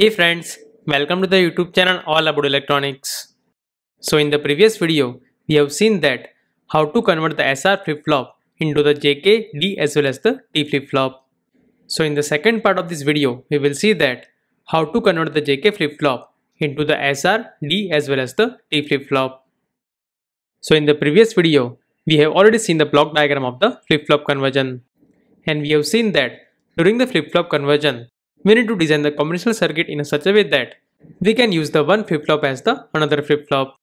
Hey friends, welcome to the YouTube channel All About Electronics. So in the previous video, we have seen that how to convert the SR flip-flop into the JK, D as well as the T flip-flop. So in the second part of this video, we will see that how to convert the JK flip-flop into the SR, D as well as the T flip-flop. So in the previous video, we have already seen the block diagram of the flip-flop conversion. And we have seen that during the flip-flop conversion, we need to design the combinational circuit in such a way that we can use the one flip-flop as the another flip-flop.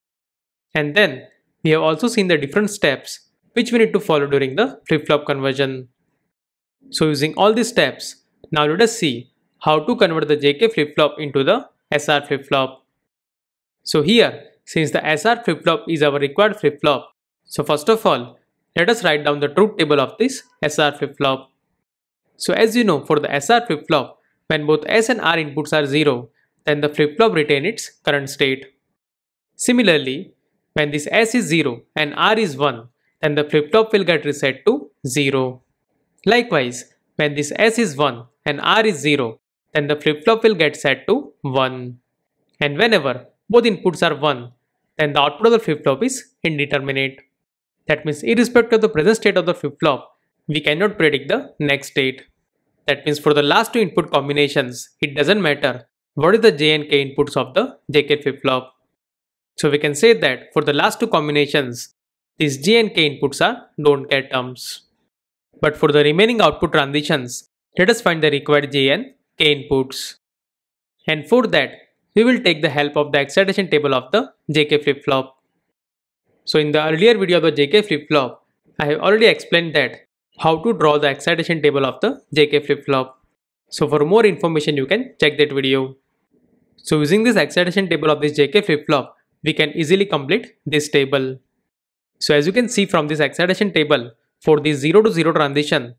And then we have also seen the different steps which we need to follow during the flip-flop conversion. So using all these steps, now let us see how to convert the JK flip-flop into the SR flip-flop. So here, since the SR flip-flop is our required flip-flop, so first of all, let us write down the truth table of this SR flip-flop. So as you know, for the SR flip-flop, when both S and R inputs are 0, then the flip-flop retain its current state. Similarly, when this S is 0 and R is 1, then the flip-flop will get reset to 0. Likewise, when this S is 1 and R is 0, then the flip-flop will get set to 1. And whenever both inputs are 1, then the output of the flip-flop is indeterminate. That means irrespective of the present state of the flip-flop, we cannot predict the next state. That means for the last two input combinations, it doesn't matter what is the J and K inputs of the JK flip-flop. So we can say that for the last two combinations, these J and K inputs are don't care terms. But for the remaining output transitions, let us find the required J and K inputs. And for that, we will take the help of the excitation table of the JK flip-flop. So in the earlier video of the JK flip-flop, I have already explained that how to draw the excitation table of the JK flip-flop. So for more information you can check that video. So using this excitation table of this JK flip-flop, we can easily complete this table. So as you can see from this excitation table, for this 0 to 0 transition,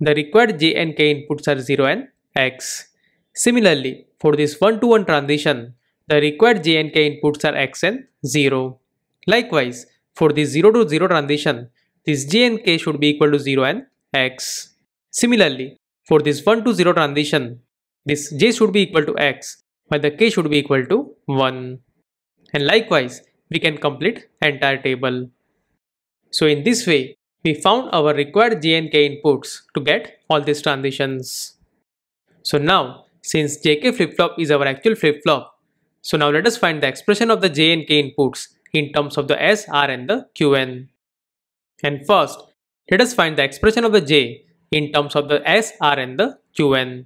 the required J and K inputs are 0 and X. Similarly, for this 1 to 1 transition, the required J and K inputs are X and 0. Likewise, for this 0 to 0 transition, this j and k should be equal to 0 and x. Similarly, for this 1 to 0 transition, this j should be equal to x while the k should be equal to 1. And likewise, we can complete entire table. So in this way, we found our required j and k inputs to get all these transitions. So now, since jk flip-flop is our actual flip-flop, so now let us find the expression of the j and k inputs in terms of the s, r and the qn. And first, let us find the expression of the j in terms of the s, r and the qn.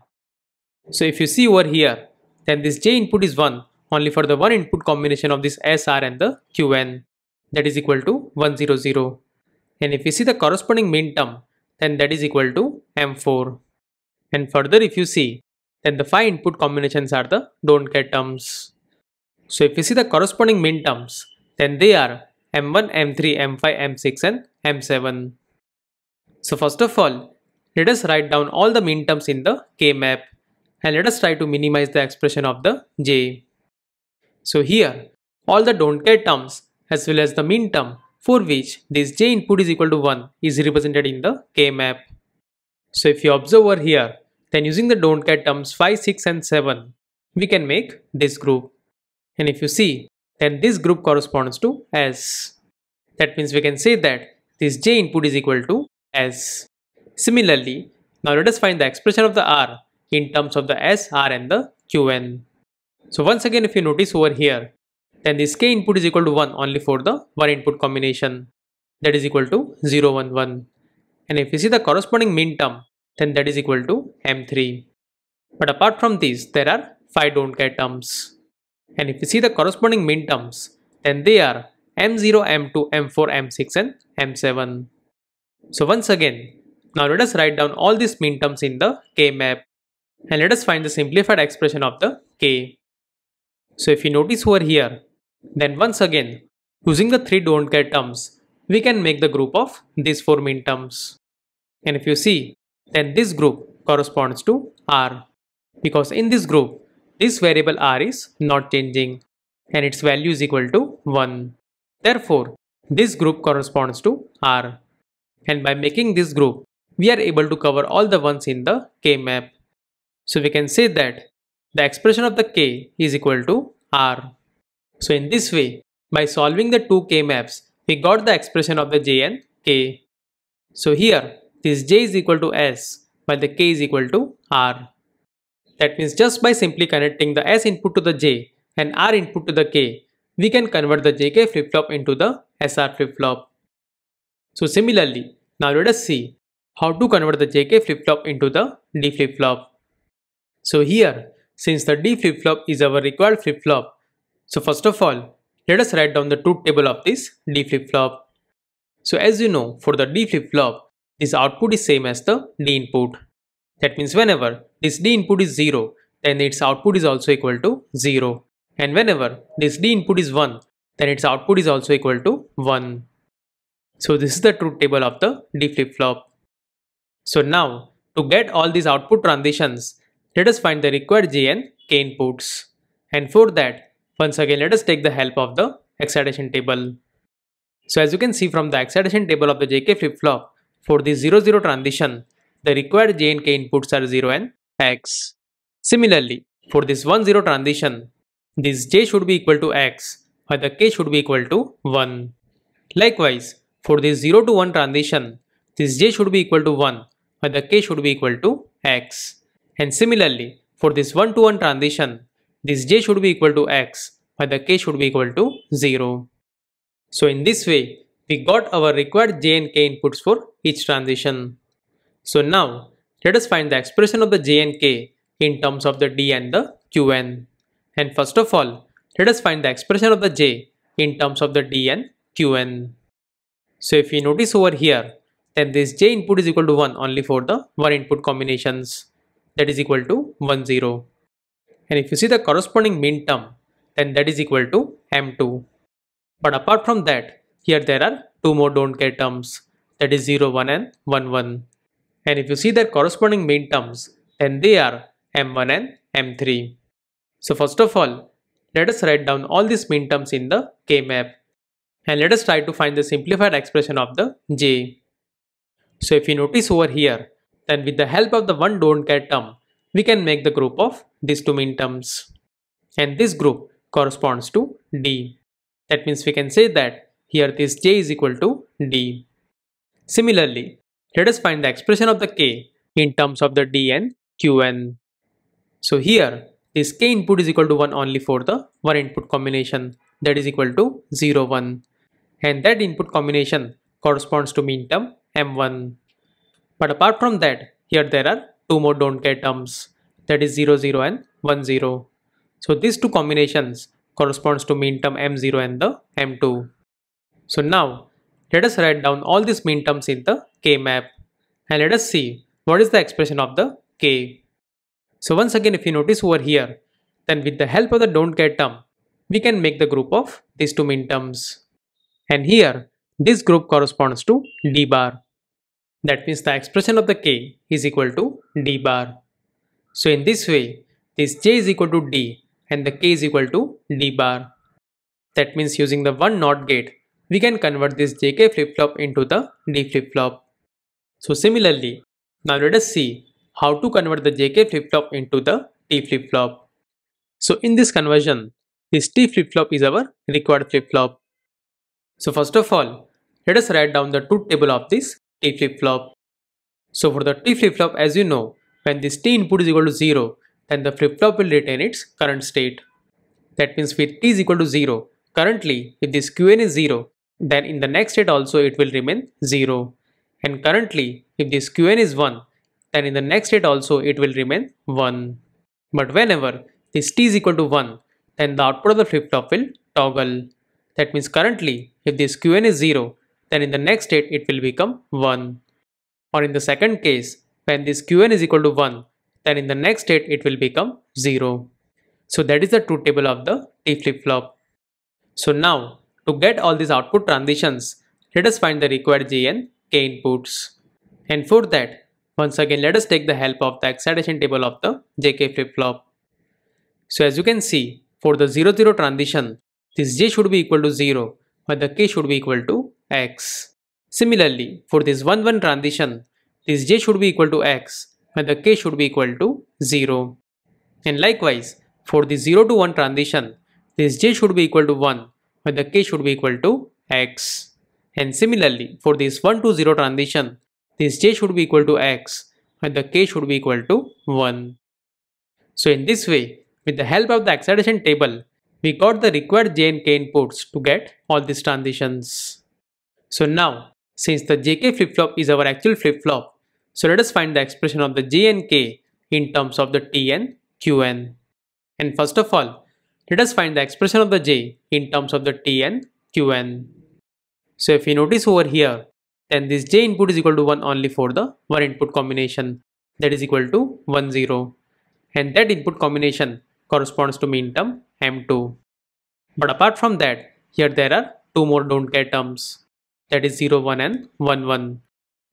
So if you see over here, then this j input is 1 only for the one input combination of this s, r and the qn that is equal to 1 0 0. And if you see the corresponding min term, then that is equal to m4. And further if you see, then the 5 input combinations are the don't care terms. So if you see the corresponding min terms, then they are m1, m3, m5, m6 and m7. So first of all, let us write down all the min terms in the k map and let us try to minimize the expression of the j. So here, all the don't care terms as well as the min term for which this j input is equal to 1 is represented in the k map. So if you observe over here, then using the don't care terms 5, 6 and 7, we can make this group. And if you see, then this group corresponds to S. That means we can say that this J input is equal to S. Similarly, now let us find the expression of the R in terms of the S, R and the Qn. So once again if you notice over here, then this K input is equal to 1 only for the one input combination that is equal to 0, 1, 1. And if you see the corresponding min term, then that is equal to M3. But apart from these, there are 5 don't care terms. And if you see the corresponding min terms, then they are M0, M2, M4, M6 and M7. So once again, now let us write down all these min terms in the K map and let us find the simplified expression of the K. So if you notice over here, then once again, using the three don't care terms, we can make the group of these four min terms. And if you see, then this group corresponds to R because in this group, this variable r is not changing and its value is equal to 1. Therefore, this group corresponds to R. And by making this group, we are able to cover all the ones in the K map. So we can say that the expression of the k is equal to r. So in this way, by solving the two k maps, we got the expression of the j and k. So here, this j is equal to s, while the k is equal to r. That means just by simply connecting the s input to the j and r input to the k, we can convert the jk flip-flop into the sr flip-flop. So similarly, now let us see how to convert the jk flip-flop into the d flip-flop. So here, since the d flip-flop is our required flip-flop, so first of all, let us write down the truth table of this d flip-flop. So as you know, for the d flip-flop, this output is same as the d input. That means whenever this d input is 0, then its output is also equal to 0. And whenever this d input is 1, then its output is also equal to 1. So this is the truth table of the D flip-flop. So now, to get all these output transitions, let us find the required J and K inputs. And for that, once again let us take the help of the excitation table. So as you can see from the excitation table of the JK flip-flop, for the 0 0 transition, the required J and K inputs are 0 and X. Similarly, for this 1 0 transition, this j should be equal to x while the k should be equal to 1. Likewise, for this 0 to 1 transition, this j should be equal to 1 while the k should be equal to x. And similarly, for this 1 to 1 transition, this j should be equal to x while the k should be equal to 0. So in this way, we got our required j and k inputs for each transition. So now, let us find the expression of the j and k in terms of the d and the qn. And first of all, let us find the expression of the j in terms of the d and qn. So if you notice over here, then this j input is equal to 1 only for the 1 input combinations that is equal to 1 0. And if you see the corresponding min term, then that is equal to m2. But apart from that, here there are two more don't care terms that is 0 1 and 1 1. And if you see their corresponding min terms, then they are m1 and m3. So first of all, let us write down all these min terms in the K map and let us try to find the simplified expression of the J. So if you notice over here, then with the help of the one don't care term, we can make the group of these two min terms. And this group corresponds to D. That means we can say that here this J is equal to D. Similarly, let us find the expression of the K in terms of the dn Qn. So here this k input is equal to 1 only for the one input combination. That is equal to 0 1 and that input combination corresponds to min term m1 but apart from that here there are two more don't care terms. That is 0 0 and 1 0 so these two combinations corresponds to min term m0 and the m2 so now let us write down all these min terms in the k map and let us see what is the expression of the k so once again if you notice over here, then with the help of the don't care term, we can make the group of these two min terms. And here, this group corresponds to d bar. That means the expression of the k is equal to d bar. So in this way, this j is equal to d and the k is equal to d bar. That means using the one NOT gate, we can convert this jk flip-flop into the d flip-flop. So similarly, now let us see how to convert the JK flip-flop into the T flip-flop. So in this conversion, this T flip-flop is our required flip-flop. So first of all, let us write down the truth table of this T flip-flop. So for the T flip-flop, as you know, when this T input is equal to 0, then the flip-flop will retain its current state. That means with T is equal to 0, currently if this Qn is 0, then in the next state also it will remain 0. And currently if this Qn is 1, then in the next state also it will remain 1. But whenever this t is equal to 1 then the output of the flip-flop will toggle. That means currently if this qn is 0 then in the next state it will become 1. Or in the second case when this qn is equal to 1 then in the next state it will become 0. So that is the truth table of the t flip-flop. So now to get all these output transitions let us find the required j and k inputs. And for that once again, let us take the help of the excitation table of the JK flip-flop. So as you can see, for the 0-0 transition, this J should be equal to 0, but the K should be equal to X. Similarly, for this 1-1 transition, this J should be equal to X, but the K should be equal to 0. And likewise, for the 0 to 1 transition, this j should be equal to 1 where the k should be equal to x. And similarly, for this 1 to 0 transition, this j should be equal to x where the k should be equal to 1. So in this way, with the help of the excitation table, we got the required j and k inputs to get all these transitions. So now, since the jk flip-flop is our actual flip-flop, so let us find the expression of the j and k in terms of the t and qn. And first of all, let us find the expression of the j in terms of the t and qn. So if you notice over here, then this j input is equal to 1 only for the one input combination that is equal to 1 0 and that input combination corresponds to min term m2. But apart from that, here there are two more don't care terms that is 0 1 and 1 1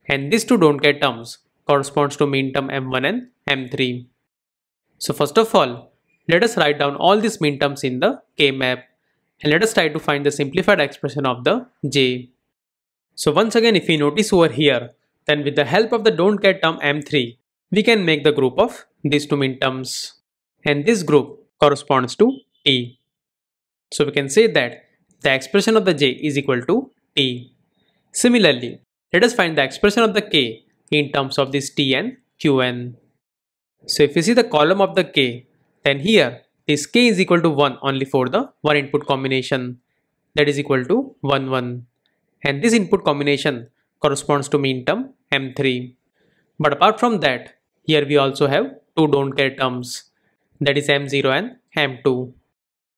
and these two don't care terms corresponds to min term m1 and m3. So first of all, let us write down all these min terms in the k map and let us try to find the simplified expression of the j. So once again if we notice over here, then with the help of the don't care term m3, we can make the group of these two min terms and this group corresponds to t. So we can say that the expression of the j is equal to t. Similarly, let us find the expression of the k in terms of this t and qn. So if you see the column of the k, then here this k is equal to 1 only for the one input combination that is equal to 1 1 and this input combination corresponds to min term m3. But apart from that, here we also have two don't care terms that is m0 and m2.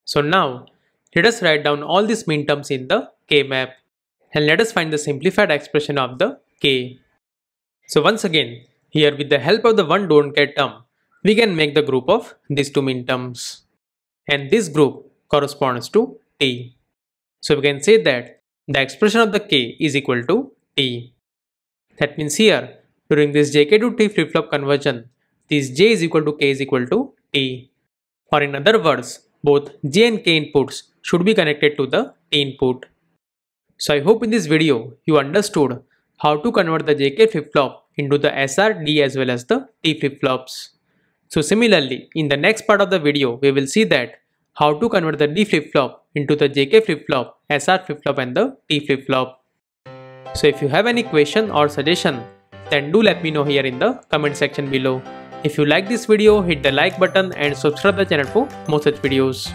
So now let us write down all these min terms in the k map and let us find the simplified expression of the k. So once again, here with the help of the one don't care term, we can make the group of these two min terms. And this group corresponds to t. So we can say that the expression of the k is equal to t. That means here, during this jk to t flip-flop conversion, this j is equal to k is equal to t. Or in other words, both j and k inputs should be connected to the t input. So I hope in this video you understood how to convert the JK flip-flop into the SR, D as well as the T flip-flops. So similarly, in the next part of the video, we will see that how to convert the D flip-flop into the JK flip-flop, SR flip-flop and the T flip-flop. So if you have any question or suggestion, then do let me know here in the comment section below. If you like this video, hit the like button and subscribe the channel for more such videos.